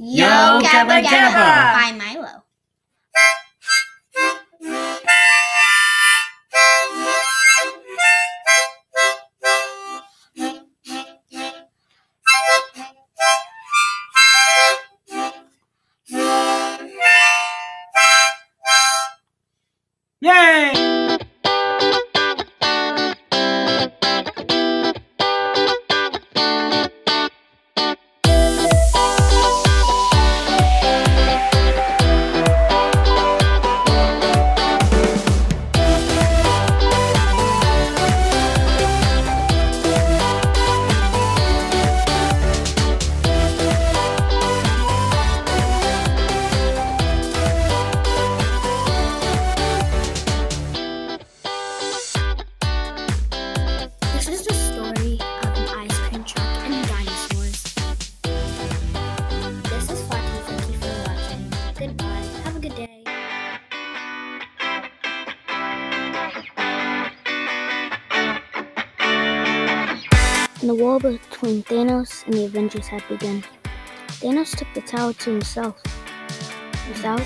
Yo Gabba Gabba by Milo. And the war between Thanos and the Avengers had begun. Thanos took the tower to himself. Without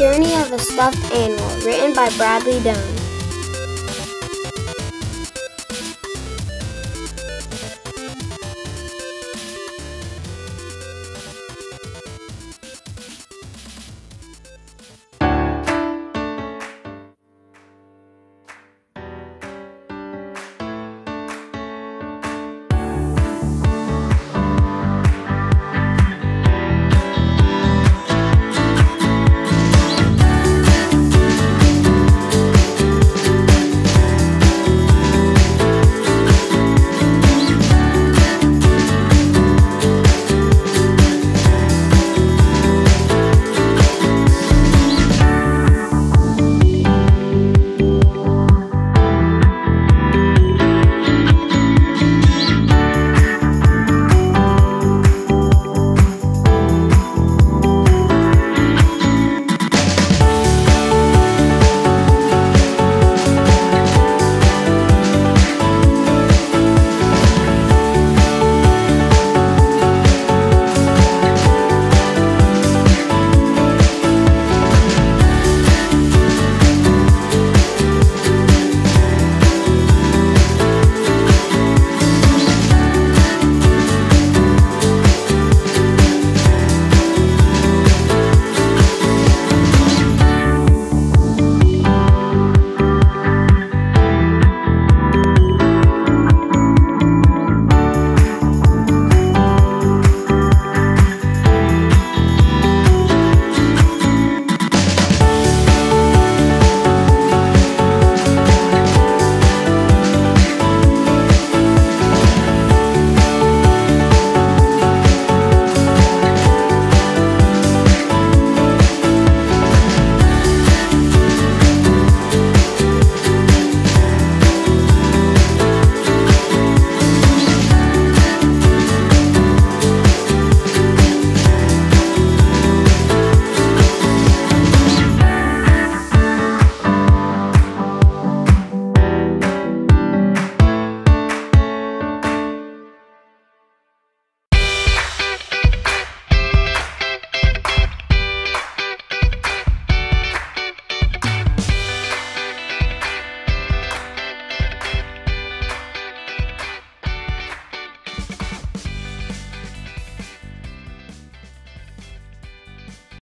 Journey of a Stuffed Animal, written by Bradley Dunn.